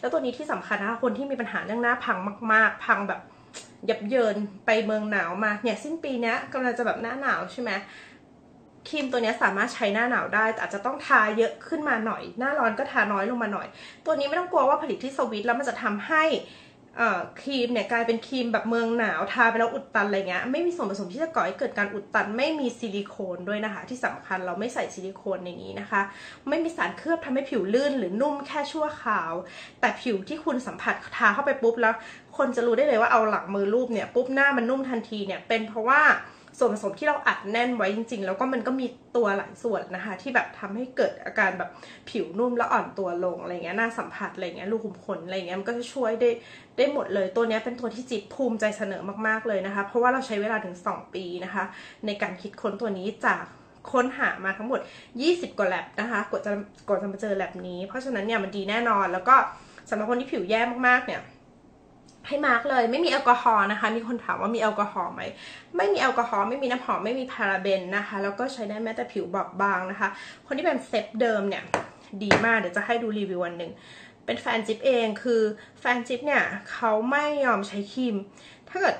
แล้วตัวนี้ที่สำคัญนะคะคนที่มีปัญหาเรื่องหน้าพังมาก ๆ พังแบบยับเยินไปเมืองหนาวมาเนี่ยสิ้นปีนี้กำลังจะแบบหน้าหนาวใช่ไหมครีมตัวนี้สามารถใช้หน้าหนาวได้ แต่อาจจะต้องทาเยอะขึ้นมาหน่อย หน้าร้อนก็ทาน้อยลงมาหน่อย ตัวนี้ไม่ต้องกลัวว่าผลิตที่สวิตแล้วมันจะทำให้ ครีมเนี่ยกลายเป็นครีมแบบเมืองหนาวทาไปแล้วอุดตันอะไรเงี้ยไม่มีส่วนผสมที่จะก่อให้เกิดการอุดตัน ไม่มีซิลิโคนด้วยนะคะ ที่สำคัญเราไม่ใส่ซิลิโคนในนี้นะคะ ไม่มีสารเคลือบทำให้ผิวลื่นหรือนุ่มแค่ชั่วคราว แต่ผิวที่คุณสัมผัสทาเข้าไปปุ๊บแล้ว คนจะรู้ได้เลยว่าเอาหลังมือรูปเนี่ยปุ๊บหน้ามันนุ่มทันทีเนี่ยเป็นเพราะว่า ส่วนผสมที่เราอัดแน่นไว้จริง ๆ แล้วก็มันก็มีตัวหลายส่วนนะคะ ที่แบบทำให้เกิดอาการแบบผิวนุ่มแล้วอ่อนตัวลงอะไรเงี้ยหน้าสัมผัสอะไรเงี้ยรูขุมขนอะไรเงี้ยมันก็จะช่วยได้ได้หมดเลย ตัวนี้เป็นตัวที่จิตภูมิใจเสนอมากๆเลยนะคะ เพราะว่าเราใช้เวลาถึง 2 ปีนะคะ ในการคิดค้นตัวนี้จากค้นหามาทั้งหมด 20 กว่าแลบนะคะกว่าจะกว่าจะมาเจอแลบนี้ เพราะฉะนั้นเนี่ยมันดีแน่นอนแล้วก็สำหรับคนที่ผิวแย่มากๆเนี่ย ให้ mark เลยไม่มีแอลกอฮอล์นะคะ มีคนถามว่ามีแอลกอฮอล์ไหมไม่มีแอลกอฮอล์ไม่มีน้ำหอมไม่มีพาราเบนนะคะ แล้วก็ใช้ได้แม้แต่ผิวบอบบางนะคะ คนที่เป็น seb derm เนี่ยดีมากเดี๋ยวจะให้ดูรีวิววันหนึ่งเป็นแฟนจิ๊บเองคือแฟนจิ๊บเนี่ยเขาไม่ยอมใช้ครีม ถ้าเกิด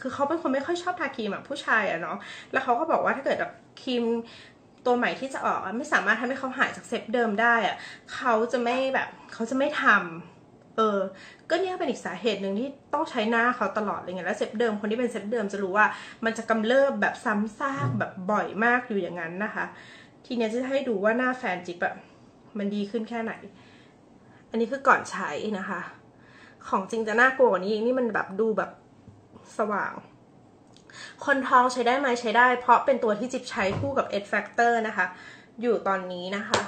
คือเขาเป็นคนไม่ค่อยชอบทาครีมอะผู้ชายอะเนาะแล้วเขาก็บอกว่าถ้าเกิดแบบครีมตัวใหม่ที่จะออกไม่สามารถทำให้เขาหายจาก seb derm ได้อะเขาจะไม่แบบเขาจะไม่ทำ เออ ก็เนี่ยเป็นอีกสาเหตุหนึ่งที่ต้องใช้หน้าเขาตลอดอะไรเงี้ยแล้ว seb derm คนที่เป็น seb derm จะรู้ว่ามันจะกำเริบแบบซ้ำซากแบบบ่อยมากอยู่อย่างนั้นนะคะ ทีนี้จะให้ดูว่าหน้าแฟนจิ๊บอะมันดีขึ้นแค่ไหน อันนี้คือก่อนใช้นะคะ ของจริงจะน่ากลัวกว่านี้นี่มันแบบดูแบบสว่าง คนท้องใช้ได้ไหมใช้ได้ เพราะเป็นตัวที่จิ๊บใช้คู่กับ Ed Factor นะคะ อยู่ตอนนี้นะคะ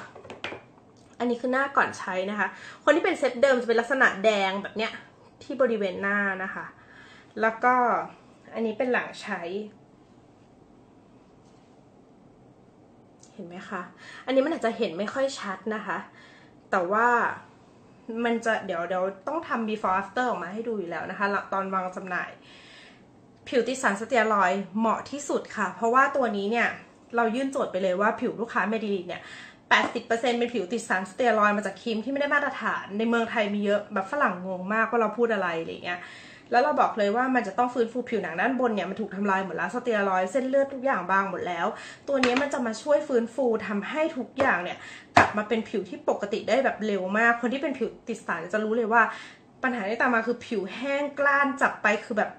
อันนี้คือหน้าก่อนใช้นะคะ คนที่เป็นเซตเดิมจะเป็นลักษณะแดงแบบเนี้ยที่บริเวณหน้านะคะ แล้วก็อันนี้เป็นหลังใช้ เห็นไหมคะ อันนี้มันอาจจะเห็นไม่ค่อยชัดนะคะ แต่ว่ามันจะเดี๋ยวเดี๋ยวต้องทำ before after ออกมาให้ดูอยู่แล้วนะคะ ตอนวางจำหน่าย ผิวติดสารสเตียรอยเหมาะที่สุดค่ะ เพราะว่าตัวนี้เนี่ย เรายื่นโจทย์ไปเลยว่าผิวลูกค้าเมดิลีเนี่ย 80%เป็นผิวติดสารสเตียรอยมาจากครีมที่ไม่ได้มาตรฐาน ในเมืองไทยมีเยอะแบบฝรั่งงงมากว่าเราพูดอะไรอะไรเงี้ยแล้วเราบอกเลยว่ามันจะต้องฟื้นฟูผิวหนังด้านบนเนี่ยมันถูกทำลายหมดแล้วสเตียรอยเส้นเลือดทุกอย่างบางหมดแล้ว ตัวนี้มันจะมาช่วยฟื้นฟูทำให้ทุกอย่างเนี่ยกลับมาเป็นผิวที่ปกติได้แบบเร็วมาก คนที่เป็นผิวติดสารจะรู้เลยว่า ปัญหาที่ตามมาคือผิวแห้งกล้านจับไปคือแบบ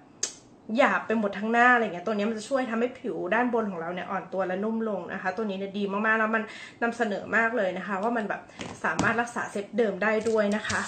หยาบไปหมดทั้งหน้าอะไรเงี้ยตัวนี้มันจะช่วยทำให้ผิวด้านบนของเราเนี่ยอ่อนตัวและนุ่มลงนะคะ ตัวนี้เนี่ยดีมากๆแล้วมันนำเสนอมากเลยนะคะ ว่ามันแบบสามารถรักษาเซตเดิมได้ด้วยนะคะ